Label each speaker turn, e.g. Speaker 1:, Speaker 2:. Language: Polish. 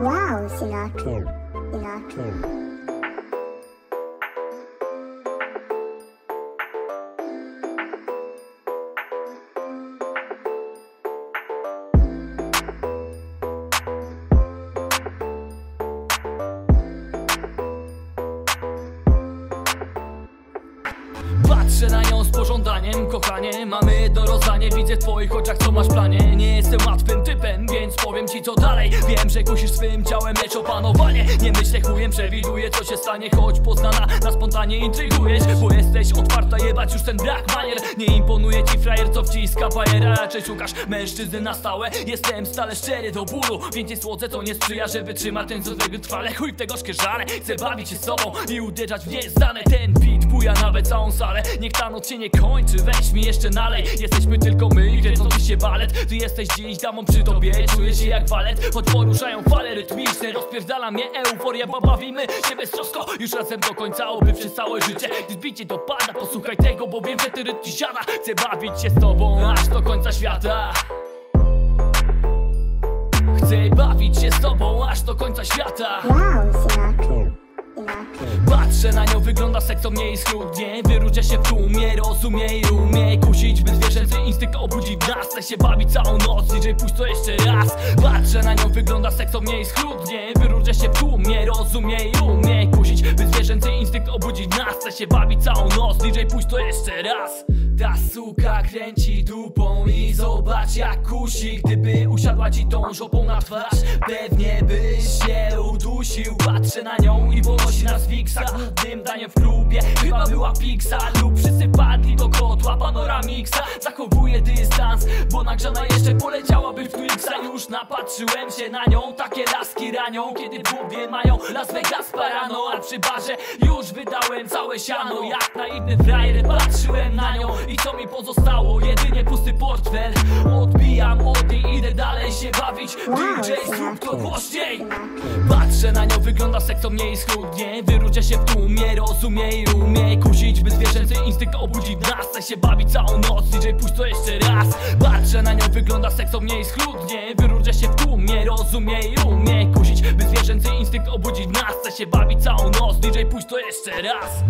Speaker 1: Wow, Sinatra. Sinatra.
Speaker 2: Patrzę na nią z pożądaniem, kochanie. Mamy do rozdanie, widzę w twoich oczach co masz w planie. Nie jestem łatwym powiem ci co dalej. Wiem, że kusisz swym ciałem, lecz opanowanie. Nie myślę chujem, przewiduję co się stanie. Choć poznana na spontanie intrygujesz Bo jesteś otwarta, jebać już ten brak manier Nie imponuje ci frajer, co wciska bajera Raczej szukasz mężczyzny na stałe. Jestem stale szczery do bólu. Więcej słodzę, co nie sprzyja, że wytrzyma ten co wytrwale Chuj w tego szkierzane, chcę bawić się z sobą I uderzać w nieznane. Ten beat buja nawet całą salę. Niech ta noc się nie kończy, weź mi jeszcze nalej. Jesteśmy tylko my i balet. Ty jesteś dziś damą przy tobie, czuję się jak walet. Choć poruszają fale rytmiczne, rozpierdala mnie euforia Bo bawimy się beztrosko, już razem do końca Oby przez całe życie, gdy zbicie dopada Posłuchaj tego, bo wiem, że ty rytm ci siada. Chcę bawić się z tobą, aż do końca świata. Chcę bawić się z tobą, aż do końca świata. Patrzę na nią, wygląda seksownie i schludnie. Wyróżnia się w tłumie, rozumie i umie Kusić, się bawić całą noc, DJ puść to jeszcze raz. Patrzę na nią, wygląda seksownie i schludnie. Wyróżnia się w tłumie, rozumie i umie Kusić, by zwierzęcy instynkt obudzić nas Chce się bawić całą noc, DJ puść to jeszcze raz. Ta suka kręci dupą i zobacz jak kusi. Gdyby usiadła ci tą żopą na twarz Pewnie byś się udusił. Patrzę na nią i ponosi nas wiksa Głównym daniem w klubie chyba była piksa Lub wszyscy padli nagrzana jeszcze poleciałaby w Twixa Już napatrzyłem się na nią, takie laski ranią Kiedy w głowie mają Las Vegas parano A przy barze już wydałem całe siano. Jak naiwny frajer patrzyłem na nią I co mi pozostało? Jedynie pusty portfel. Odbijam od niej, idę dalej się bawić. DJ zrób to głośniej. Patrzę na nią, wygląda seksownie i schludnie Wyróżnia się w tłumie, rozumie i umie Kusić, by zwierzęcy instynkt obudzić w nas Chce się bawić całą noc, DJ puść to jeszcze raz. Patrzę na nią, wygląda seksownie i schludnie. Wyróżnia się w tłumie, rozumie i umie Kusić, by zwierzęcy instynkt obudzić w nas Chce się bawić całą noc, DJ puść to jeszcze raz